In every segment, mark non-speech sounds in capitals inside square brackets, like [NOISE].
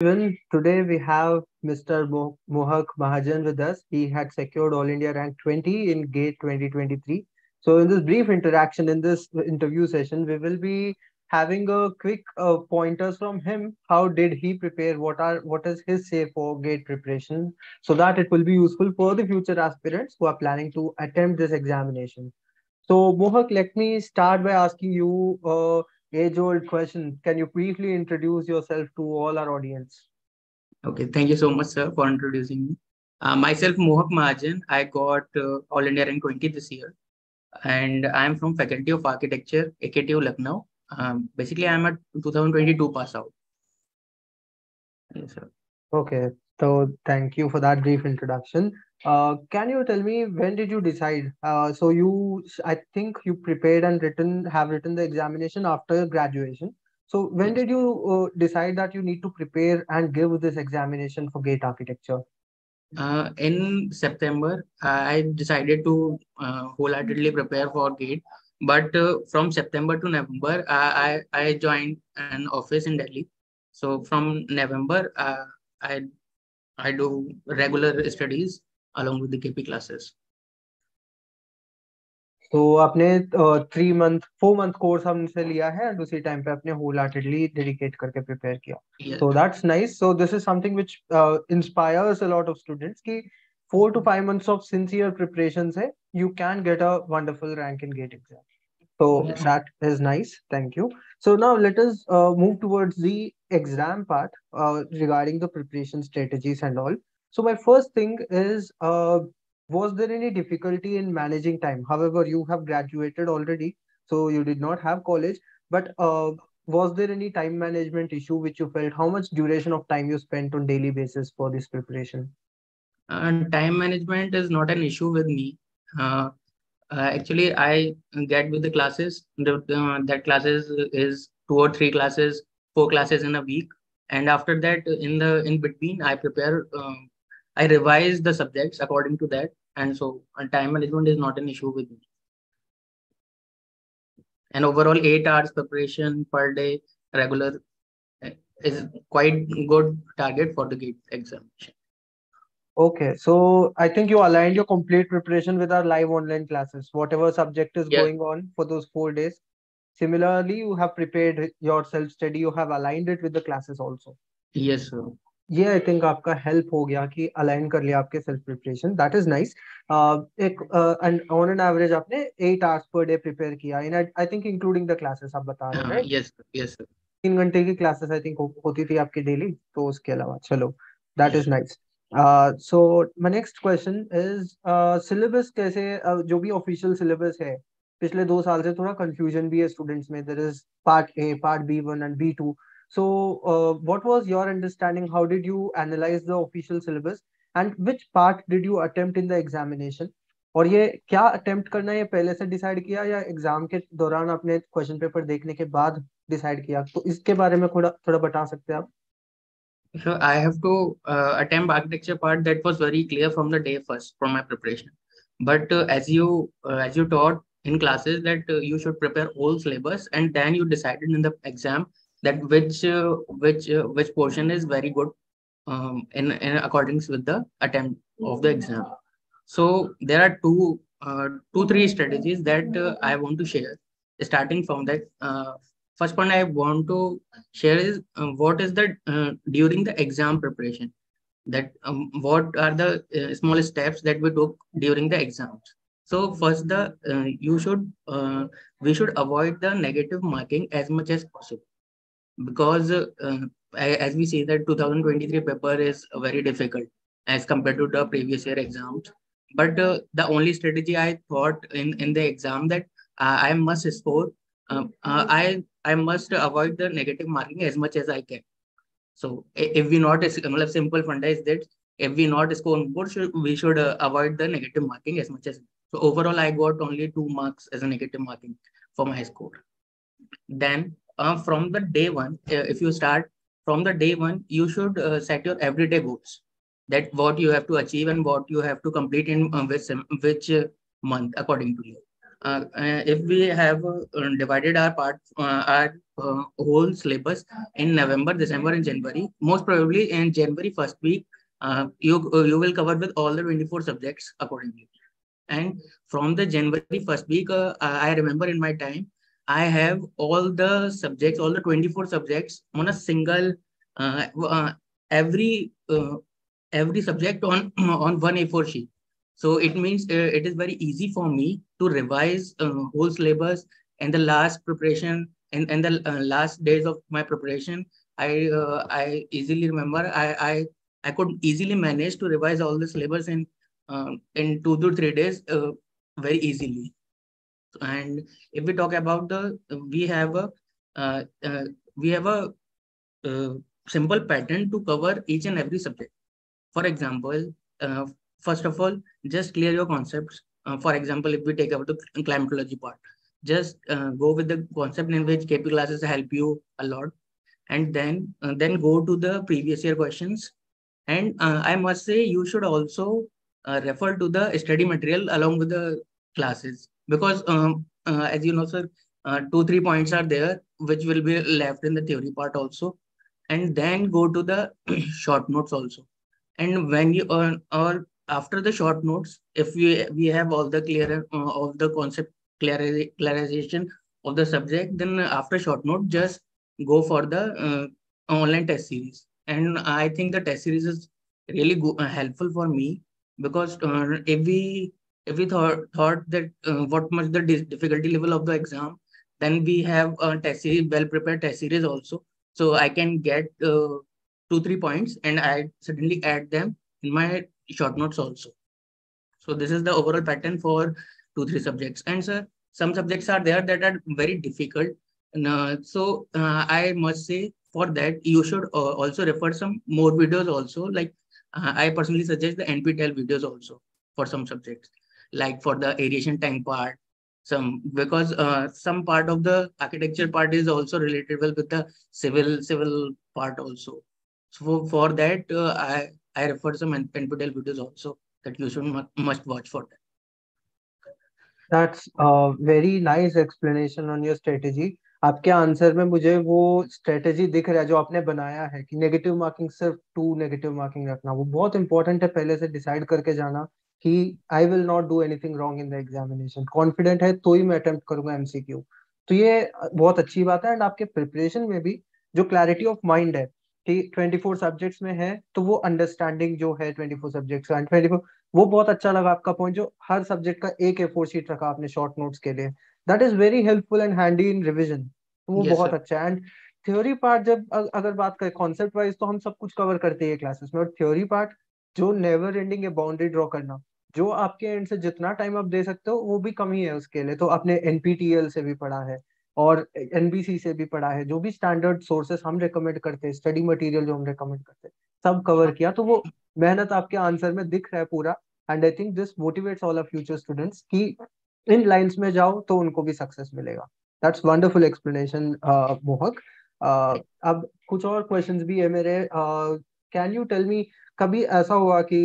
Even today we have Mr. Mo- Mohak Mahajan with us. He had secured All India rank 20 in GATE 2023. So in this brief interaction in this interview session, we will be having a quick uh, pointers from him. How did he prepare? What are what is his say for GATE preparation? So that it will be useful for the future aspirants who are planning to attempt this examination. So Mohak, let me start by asking you. Uh, age-old question. Can you briefly introduce yourself to all our audience? Okay, thank you so much, sir, for introducing me. Uh, myself, Mohak Mahajan. I got uh, All India Rank 20 this year, and I'm from Faculty of Architecture, AKTU Lucknow. Um, basically, I'm a 2022 pass out. Yes, sir. Okay, so thank you for that brief introduction. Uh, can you tell me when did you decide? Uh, so you, I think you prepared and written, have written the examination after graduation. So when did you uh, decide that you need to prepare and give this examination for GATE architecture? Uh, in September, I decided to uh, wholeheartedly prepare for GATE. But uh, from September to November, I, I joined an office in Delhi. So from November, uh, I I do regular studies along with the KP classes. तो आपने three month four month course हमसे लिया है and उसी time पे अपने whole heartedly dedicate करके prepare किया। So that's nice so this is something which inspires a lot of students कि four to five months of sincere preparation से you can get a wonderful rank in GATE exam So yes. that is nice. Thank you. So now let us uh, move towards the exam part uh, regarding the preparation strategies and all. So my first thing is uh, was there any difficulty in managing time however you have graduated already so you did not have college but uh, was there any time management issue which you felt how much duration of time you spent on daily basis for this preparation uh, time management is not an issue with me uh, actually i get with the classes the, uh, that classes is two or three classes four classes in a week and after that in the in between i prepare um, I revise the subjects according to that. And so uh, time management is not an issue with me. And overall, eight hours preparation per day, regular, uh, is quite good target for the GATE examination. Okay, so I think you aligned your complete preparation with our live online classes, whatever subject is yeah. going on for those four days. Similarly, you have prepared your self study, you have aligned it with the classes also. Yes, sir. ये I think आपका help हो गया कि align कर लिया आपके self preparation that is nice एक on an average आपने eight hours per day prepare किया in I think including the classes आप बता रहे हैं यस यस तीन घंटे की क्लासेस आई थिंक होती थी आपकी डेली तो उसके अलावा चलो that is nice so my next question is syllabus कैसे uh, जो भी ऑफिशियल सिलेबस है पिछले दो साल से थोड़ा कंफ्यूजन भी है स्टूडेंट्स में there is part A part B one and B two uh, what was your understanding? How did you analyze the official syllabus, and which part did you attempt in the examination? और ये क्या attempt करना है? ये पहले से decide किया या एग्ज़ाम के दौरान आपने क्वेश्चन पेपर देखने के बाद डिसाइड किया? तो इसके बारे में थोड़ा थोड़ा बता सकते हैं आप? So I have to uh, attempt architecture part that was very clear from the day first from my preparation. But uh, as you uh, as you taught in classes that uh, you should prepare all syllabus and then you decided in the exam that which uh, which uh, which portion is very good um, in, in accordance with the attempt of the exam so there are two two three strategies that i want to share starting from that first point i want to share is uh, what is the during the exam preparation? That um, what are the small steps that we took during the exams? So first the you should we should avoid the negative marking as much as possible. Because uh, as we see that 2023 paper is very difficult as compared to the previous year exams. But uh, the only strategy i thought in in the exam that uh, i must score uh, i i must avoid the negative marking as much as i can so if we not a simple funda is that if we not score more we should uh, avoid the negative marking as much as so overall i got only two marks as a negative marking for my score then uh, from the day one, uh, if you start from the day one, you should uh, set your everyday goals. That what you have to achieve and what you have to complete in uh, which which uh, month according to you. Uh, uh, if we have uh, divided our part, uh, our uh, whole syllabus in November, December, and January, most probably in January first week, uh, you you will cover with all the 24 subjects accordingly. And from the January first week, I remember in my time, I have all the subjects, all the 24 subjects on a single, every every subject on [CLEARS THROAT] on one A4 sheet so it means uh, it is very easy for me to revise uh, whole syllabus and the last preparation and, and the uh, last days of my preparation. I uh, I easily remember I, I I could easily manage to revise all the syllabus in um, in two to three days uh, very easily. And if we talk about the we have a uh, we have a simple pattern to cover each and every subject. For example, first of all, just clear your concepts. Uh, for example, if we take about the climatology part, just uh, go with the concept in which KP classes help you a lot, and then uh, then go to the previous year questions. And uh, I must say, you should also uh, refer to the study material along with the classes because, um, uh, as you know, sir, two three points are there which will be left in the theory part also, and then go to the [CLEARS THROAT] short notes also. And when you or after the short notes, if we we have all the clear uh, of the concept clari clarification of the subject, then after short note, just go for the uh, online test series. And I think the test series is really go, uh, helpful for me because uh, if we if we thought thought that uh, what much the difficulty level of the exam, then we have a test series, well prepared test series also. So I can get uh, two three points and I suddenly add them in my short notes also. So this is the overall pattern for two, three subjects. And sir, some subjects are there that are very difficult. And, uh, so uh, I must say for that, you should uh, also refer some more videos also. Like uh, I personally suggest the NPTEL videos also for some subjects, like for the aeration tank part, some because uh, some part of the architecture part is also relatable with the civil civil part also. So for, for that, uh, I I refer some NPTEL videos also that you should must watch for that. That's a very nice explanation on your strategy. आपके answer में मुझे वो strategy दिख रहा है जो आपने बनाया है कि नेगेटिव मार्किंग सिर्फ़ टू नेगेटिव मार्किंग रखना वो बहुत इंपॉर्टेंट है पहले से डिसाइड करके जाना कि I will not do anything wrong in the examination confident है तो ही मैं अटेम्प्ट करूँगा एमसीक्यू तो ये बहुत अच्छी बात है एंड आपके प्रिपरेशन में भी जो क्लैरिटी ऑफ़ माइंड है ट्वेंटी फोर सब्जेक्ट्स में है तो वो अंडरस्टैंडिंग जो है ट्वेंटी फोर सब्जेक्ट्स का ट्वेंटी फोर वो बहुत अच्छा लगा आपका पॉइंट जो हर सब्जेक्ट का एक ए फोर शीट रखा आपने शॉर्ट नोट्स के लिए। That is very helpful and handy in revision वो yes, बहुत sir. अच्छा है। एंड थ्योरी पार्ट जब अगर बात करें कॉन्सेप्ट वाइज तो हम सब कुछ कवर करते हैं क्लासेस में। और थ्योरी पार्ट जो नेवर एंडिंग है बाउंड्री ड्रॉ करना जो आपके एंड से जितना टाइम आप दे सकते हो वो भी कमी है उसके लिए। तो आपने एनपीटीएल से भी पढ़ा है। और एनबीसी से भी पढ़ा है जो भी स्टैंडर्ड सोर्सेस हम रेकमेंड करते हैं स्टडी मटेरियल जो हम रेकमेंड करते हैं सब कवर किया तो वो मेहनत आपके आंसर में दिख रहा है पूरा and I think this motivates all of future students कि इन लाइंस में जाओ तो उनको भी सक्सेस मिलेगा। दैट्स वंडरफुल एक्सप्लेनेशन मोहक। अब कुछ और क्वेश्चंस भी है मेरे। कैन यू टेल मी कभी ऐसा हुआ कि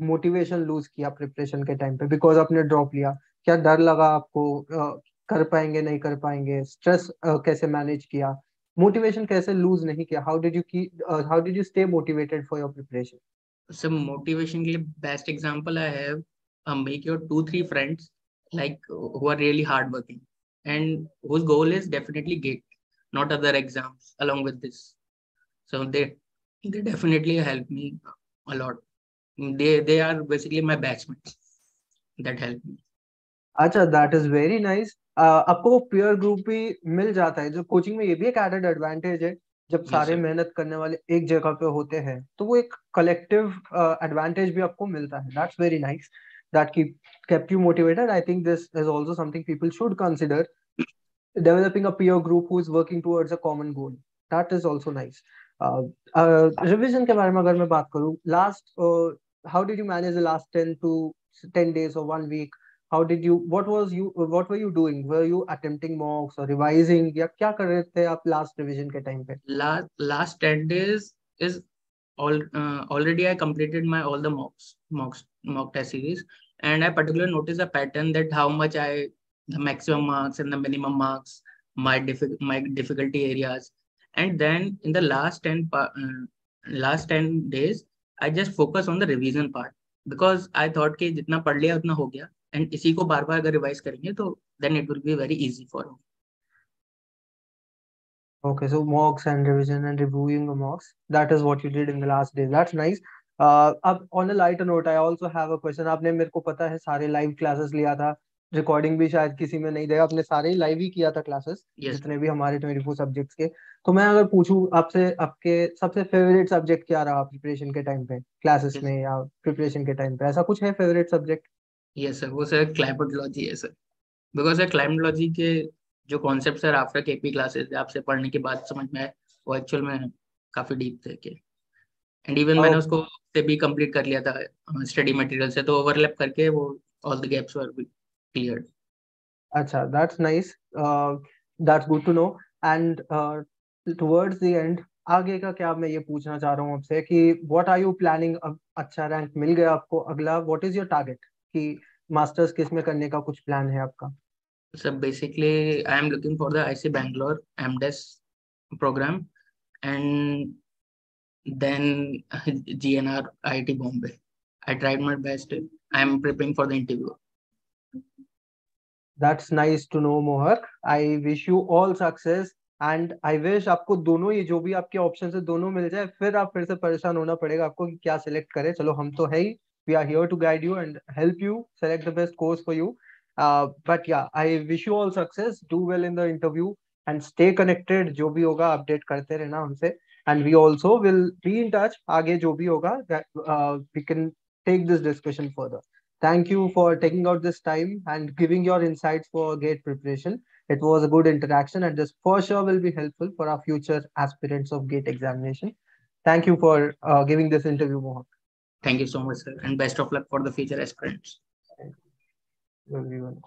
मोटिवेशन लूज किया प्रिपरेशन के टाइम पे बिकॉज़ आपने ड्रॉप लिया क्या डर लगा आपको? Uh, कर पाएँगे, नहीं कर पाएँगे स्ट्रेस कैसे मैनेज किया मोटिवेशन कैसे लूज नहीं किया हाउ डिड यू की how did you stay motivated for your preparation sir motivation के लिए best example I have अंबिक your two three friends like who are really hard working and whose goal is definitely GATE not other exams along with this so they they definitely help me a lot they they are basically my batchmates that help me अच्छा that is very nice आपको peer group भी मिल जाता है जो coaching में ये भी एक एडेड एडवांटेज है जब सारे मेहनत करने वाले एक जगह पे होते हैं तो वो एक कलेक्टिव एडवांटेज uh, भी आपको मिलता है। That's very nice that keep kept you motivated I think this is also something people should consider developing a peer group who is working towards a common goal that is also nice revision के बारे में अगर मैं बात करूँ last how did you manage the last 10 two 10 days और one week how did you what was you what were you doing were you attempting mocks or revising या क्या कर रहे थे आप last revision के time पे last last 10 days is all uh, already I completed my all the mocks mocks mock test series and I particularly noticed a pattern that how much I the maximum marks and the minimum marks, my diffi- my difficulty areas, and then in the last 10 uh, last 10 days i just focus on the revision part because i thought कि जितना पढ़ लिया उतना हो गया and इसी को बार बार अगर रिवाइज करेंगे तो then it will be very easy for me okay so mocks and revision and reviewing the mocks that is what you did in the last day that's nice अब on a light note I also have a question आपने मेरे को पता है सारे live classes लिया था. Recording भी शायद किसी में नहीं दिया आपने सारे ही लाइव ही किया था क्लासेस yes. जितने भी हमारे ट्वेंटी फोर सब्जेक्ट्स के. तो मैं अगर पूछूँ आपसे आपके सबसे फेवरेट सब्जेक्ट क्या रहा प्रिपरेशन के टाइम पे? Classes yes. में या प्रिपरेशन के टाइम पे? ऐसा कुछ है फेवरेट सब्जेक्ट यस सर वो सर क्लाइमेटोलॉजी है सर बिकॉज़ सर क्लाइमेटोलॉजी के जो concept sir after KP classes आपसे पढ़ने के बाद समझ में आए वो एक्चुअल में काफ़ी डीप थे के एंड इवन मैंने उसको से भी कंप्लीट कर लिया था स्टडी मटेरियल से तो ओवरलैप करके वो all the gaps were. Acha, that's nice. Uh, that's good to know. And uh, towards the end, आगे का क्या मैं ये पूछना चाह रहा हूँ आपसे कि व्हाट आर यू प्लानिंग अब अच्छा रैंक मिल गया आपको अगला व्हाट इज़ योर टारगेट कि मास्टर्स किसमें करने का कुछ प्लान है आपका sir basically I am looking for the IISc Bangalore MDes program and then GNR IIT Bombay. I tried my best. I am preparing for the interview. That's nice to know Mohak I wish you all success and I wish आपको दोनों ये जो भी आपके option है दोनों मिल जाए फिर आप फिर से परेशान होना पड़ेगा आपको कि क्या सिलेक्ट करें चलो हम तो है ही we are here to guide you and help you select the best course for you. Uh, but yeah i wish you all success. Do well in the interview and stay connected. jo bhi hoga update karte rehna humse and we also will be in touch. aage jo bhi hoga that uh, we can take this discussion further. Thank you for taking out this time and giving your insights for gate preparation. It was a good interaction and this for sure will be helpful for our future aspirants of gate examination. Thank you for uh, giving this interview mohak. Thank you so much, sir, and best of luck for the future aspirants. You.